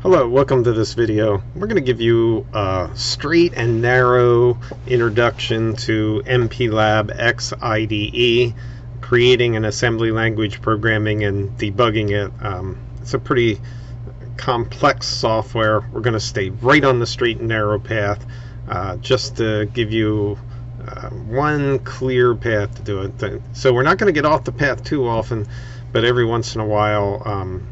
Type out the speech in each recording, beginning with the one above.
Hello, welcome to this video. We're going to give you a straight and narrow introduction to MPLAB X IDE, creating an assembly language programming and debugging it. Um, it's a pretty complex software. We're going to stay right on the straight and narrow path uh, just to give you uh, one clear path to do it. So we're not going to get off the path too often, but every once in a while um,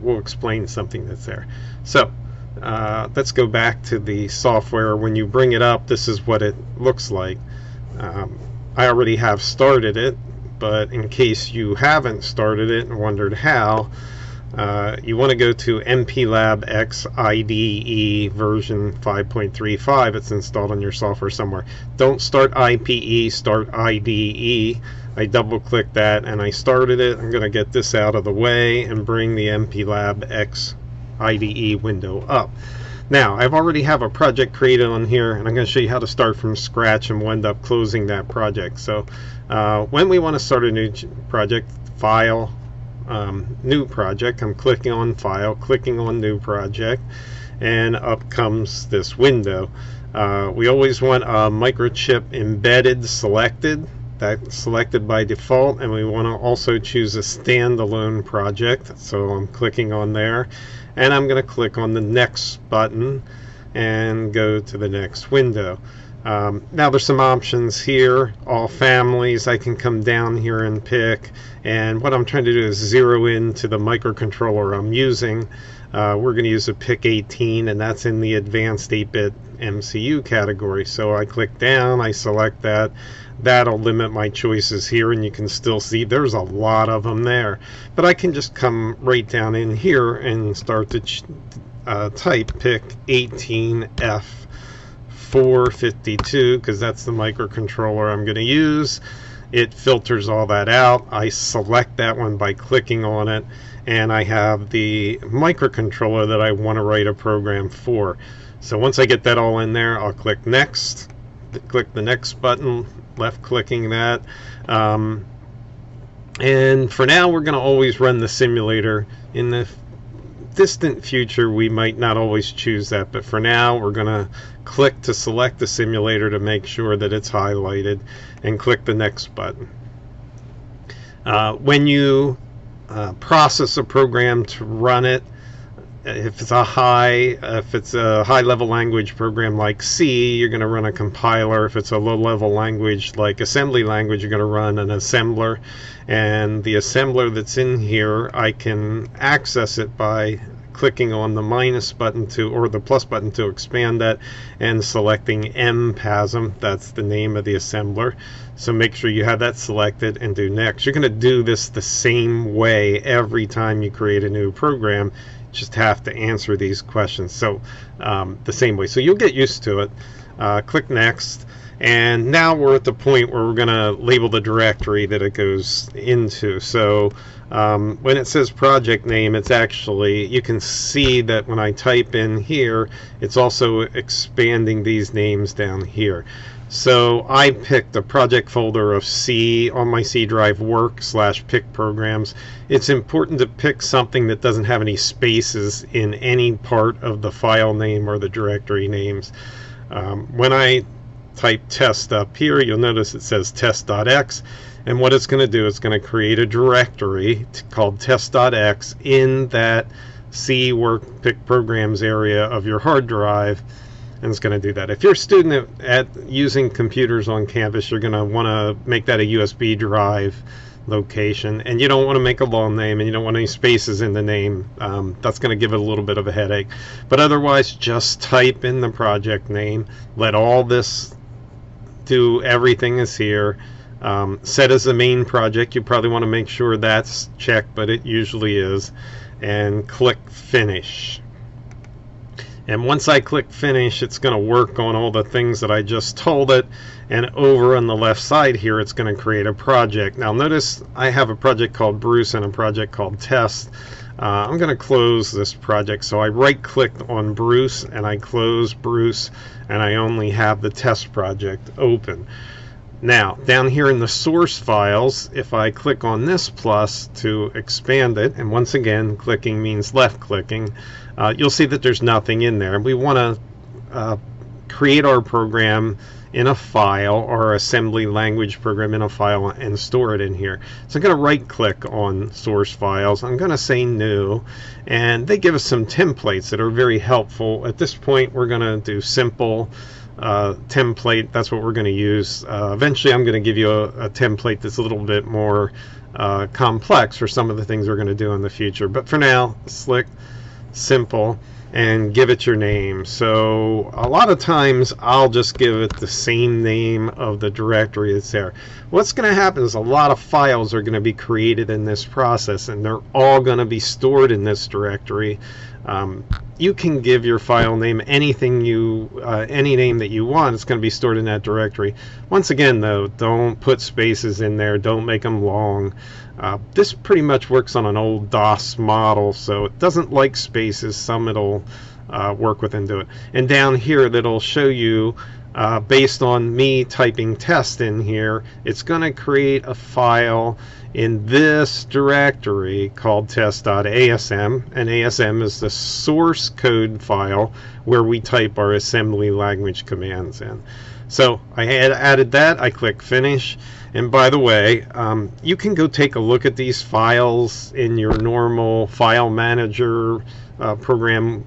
we'll explain something that's there. So uh, let's go back to the software. When you bring it up, this is what it looks like. Um, I already have started it, but in case you haven't started it and wondered how, uh, you want to go to MPLAB X IDE version 5.35. It's installed on your software somewhere. Don't start IPE, start IDE. I double click that and I started it. I'm going to get this out of the way and bring the MPLAB X IDE window up. Now, I've already have a project created on here, and I'm going to show you how to start from scratch and wind up closing that project. So, uh, when we want to start a new project, File, um, New Project, I'm clicking on File, clicking on New Project, and up comes this window. Uh, we always want a microchip embedded selected that's selected by default and we want to also choose a standalone project so I'm clicking on there and I'm going to click on the next button and go to the next window. Um, now there's some options here all families I can come down here and pick and what I'm trying to do is zero in to the microcontroller I'm using. Uh, we're going to use a PIC 18 and that's in the advanced 8-bit MCU category so I click down I select that that'll limit my choices here and you can still see there's a lot of them there. But I can just come right down in here and start to uh, type PIC 18F 452 because that's the microcontroller I'm going to use. It filters all that out. I select that one by clicking on it and I have the microcontroller that I want to write a program for. So once I get that all in there I'll click next click the next button left clicking that. Um, and for now, we're going to always run the simulator. In the distant future, we might not always choose that, but for now, we're going to click to select the simulator to make sure that it's highlighted and click the next button. Uh, when you uh, process a program to run it, Uh, if it's a high uh, if it's a high level language program like C you're going to run a compiler. If it's a low level language like assembly language you're going to run an assembler. And the assembler that's in here I can access it by clicking on the minus button to or the plus button to expand that and selecting MPASM that's the name of the assembler. So make sure you have that selected and do next. You're going to do this the same way every time you create a new program just have to answer these questions. So um, the same way. So you'll get used to it. Uh, click next. And now we're at the point where we're going to label the directory that it goes into. So um, when it says project name, it's actually, you can see that when I type in here, it's also expanding these names down here. So I picked the project folder of C on my C drive work slash pick programs. It's important to pick something that doesn't have any spaces in any part of the file name or the directory names. Um, when I type test up here, you'll notice it says test.x. And what it's going to do, it's going to create a directory called test.x in that C work pick programs area of your hard drive and it's going to do that. If you're a student at, at using computers on campus, you're going to want to make that a USB drive location, and you don't want to make a long name, and you don't want any spaces in the name. Um, that's going to give it a little bit of a headache. But otherwise, just type in the project name. Let all this do everything is here. Um, set as the main project. You probably want to make sure that's checked, but it usually is. And click Finish. And once I click finish, it's going to work on all the things that I just told it. And over on the left side here, it's going to create a project. Now notice I have a project called Bruce and a project called Test. Uh, I'm going to close this project. So I right click on Bruce and I close Bruce and I only have the test project open. Now, down here in the source files, if I click on this plus to expand it, and once again, clicking means left clicking, uh, you'll see that there's nothing in there. We want to uh, create our program in a file or assembly language program in a file and store it in here. So I'm going to right click on source files. I'm going to say new and they give us some templates that are very helpful. At this point we're going to do simple uh, template. That's what we're going to use. Uh, eventually, I'm going to give you a, a, template that's a little bit more uh, complex for some of the things we're going to do in the future. But for now, slick, simple, and give it your name. So a lot of times, I'll just give it the same name of the directory that's there. What's going to happen is a lot of files are going to be created in this process, and they're all going to be stored in this directory. Um, you can give your file name anything you, uh, any name that you want. It's going to be stored in that directory. Once again, though, don't put spaces in there. Don't make them long. Uh, this pretty much works on an old DOS model, so it doesn't like spaces. Some it'll uh, work with and do it. And down here, that'll show you uh, based on me typing test in here, it's going to create a file in this directory called test.asm and ASM is the source code file where we type our assembly language commands in. So I had added that, I click finish and by the way um, you can go take a look at these files in your normal file manager uh, program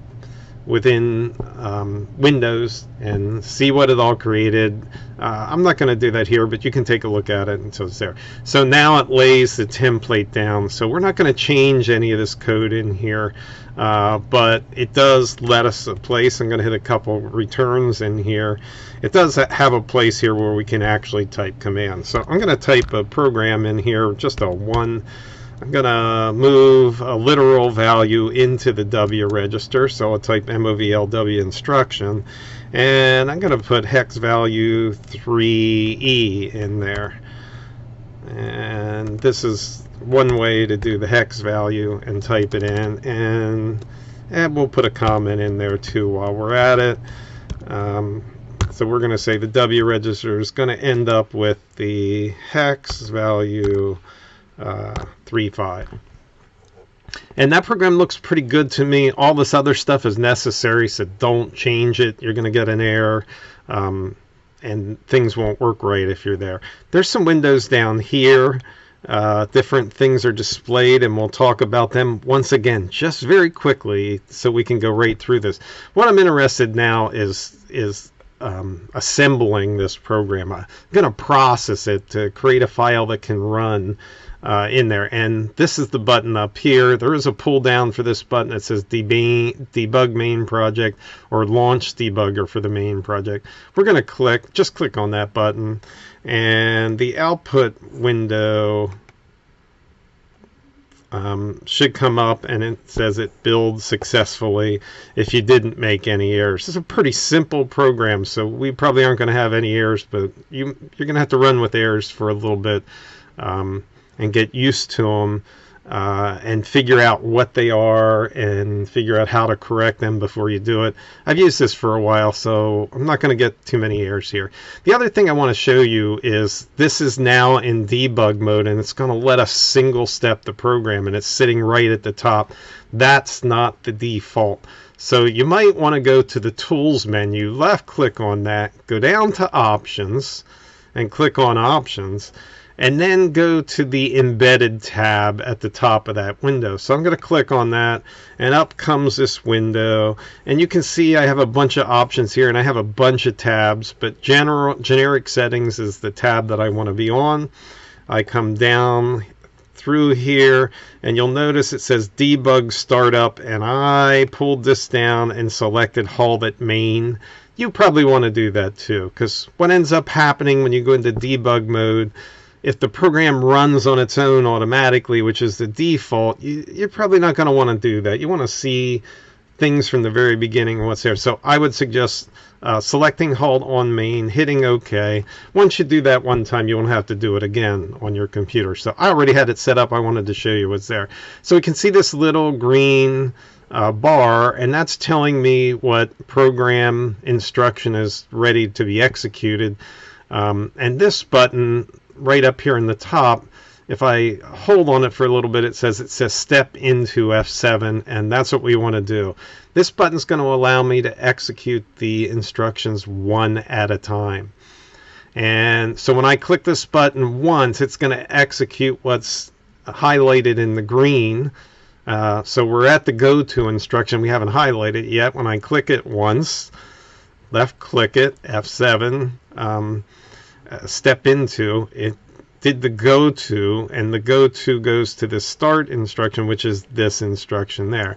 within um, Windows and see what it all created. Uh, I'm not going to do that here, but you can take a look at it until it's there. So now it lays the template down. So we're not going to change any of this code in here, uh, but it does let us a place. I'm going to hit a couple returns in here. It does have a place here where we can actually type commands. So I'm going to type a program in here, just a one I'm going to move a literal value into the W register. So I'll type MOVLW instruction. And I'm going to put hex value 3E in there. And this is one way to do the hex value and type it in. And, and we'll put a comment in there too while we're at it. Um, so we're going to say the W register is going to end up with the hex value uh, 3.5. And that program looks pretty good to me. All this other stuff is necessary, so don't change it. You're going to get an error, um, and things won't work right if you're there. There's some windows down here. Uh, different things are displayed, and we'll talk about them once again, just very quickly, so we can go right through this. What I'm interested now is is um, assembling this program. I'm going to process it to create a file that can run uh, in there. And this is the button up here. There is a pull down for this button that says debug, debug main project or launch debugger for the main project. We're going to click, just click on that button and the output window um, should come up and it says it builds successfully if you didn't make any errors. It's a pretty simple program, so we probably aren't going to have any errors, but you, you're going to have to run with errors for a little bit. Um, and get used to them uh, and figure out what they are and figure out how to correct them before you do it. I've used this for a while, so I'm not going to get too many errors here. The other thing I want to show you is this is now in debug mode and it's going to let us single step the program and it's sitting right at the top. That's not the default. So you might want to go to the tools menu, left click on that, go down to options and click on options and then go to the embedded tab at the top of that window. So I'm going to click on that and up comes this window and you can see I have a bunch of options here and I have a bunch of tabs but general generic settings is the tab that I want to be on. I come down through here and you'll notice it says debug startup and I pulled this down and selected halt at main you probably want to do that too because what ends up happening when you go into debug mode if the program runs on its own automatically, which is the default, you, are probably not going to want to do that. You want to see things from the very beginning what's there. So I would suggest uh, selecting halt on main, hitting OK. Once you do that one time, you won't have to do it again on your computer. So I already had it set up. I wanted to show you what's there. So we can see this little green uh, bar, and that's telling me what program instruction is ready to be executed. Um, and this button right up here in the top, if I hold on it for a little bit, it says it says step into F7, and that's what we want to do. This button is going to allow me to execute the instructions one at a time. And so when I click this button once, it's going to execute what's highlighted in the green. Uh, so we're at the go to instruction. We haven't highlighted it yet. When I click it once, left click it, F7, um, uh, step into, it did the go to, and the go to goes to the start instruction, which is this instruction there.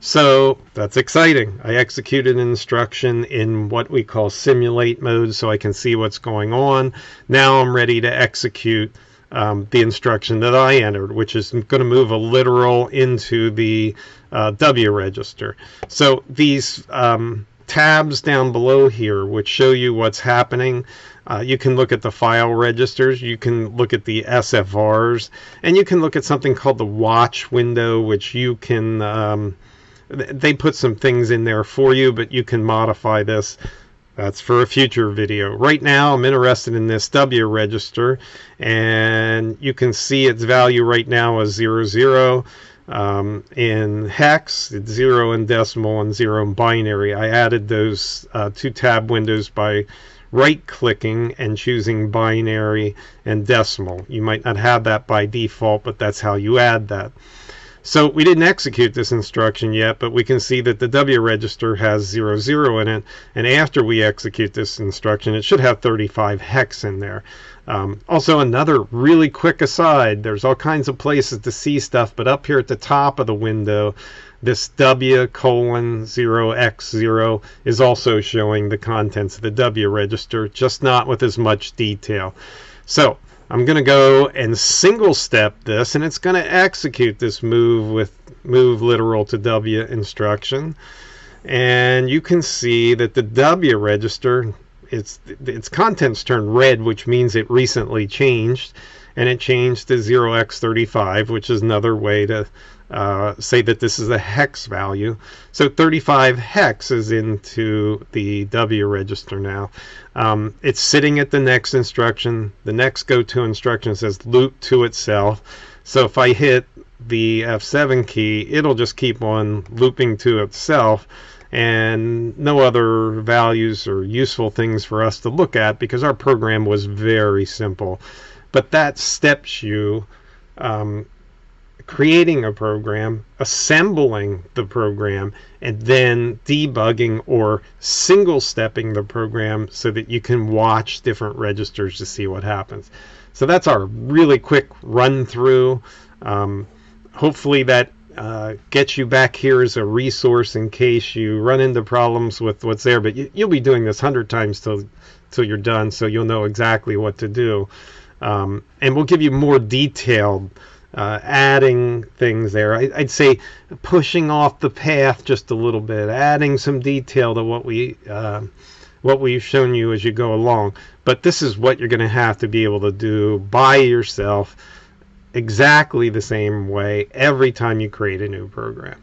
So that's exciting. I executed an instruction in what we call simulate mode so I can see what's going on. Now I'm ready to execute um, the instruction that I entered, which is going to move a literal into the uh, W register. So these um, tabs down below here, which show you what's happening, uh, you can look at the file registers, you can look at the SFRs, and you can look at something called the watch window, which you can um, they put some things in there for you, but you can modify this. That's for a future video. Right now, I'm interested in this W register, and you can see its value right now is 00. Zero. Um, in hex, 0 in decimal and 0 in binary. I added those uh, two tab windows by right clicking and choosing binary and decimal. You might not have that by default, but that's how you add that. So we didn't execute this instruction yet, but we can see that the W register has 00, zero in it. And after we execute this instruction, it should have 35 hex in there. Um, also, another really quick aside, there's all kinds of places to see stuff, but up here at the top of the window, this W colon 0x0 is also showing the contents of the W register, just not with as much detail. So I'm going to go and single step this and it's going to execute this move with move literal to W instruction. And you can see that the W register, its, its contents turn red, which means it recently changed. And it changed to 0x35, which is another way to uh, say that this is a hex value. So 35 hex is into the W register now. Um, it's sitting at the next instruction. The next go to instruction says loop to itself. So if I hit the F7 key, it'll just keep on looping to itself and no other values or useful things for us to look at because our program was very simple. But that steps you um, creating a program, assembling the program, and then debugging or single stepping the program so that you can watch different registers to see what happens. So that's our really quick run through. Um, hopefully that uh, gets you back here as a resource in case you run into problems with what's there. But you, will be doing this hundred times till till you're done, so you'll know exactly what to do. Um, and we'll give you more detailed uh, adding things there. I, would say pushing off the path just a little bit, adding some detail to what we uh, what we've shown you as you go along. But this is what you're going to have to be able to do by yourself, exactly the same way every time you create a new program.